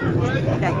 just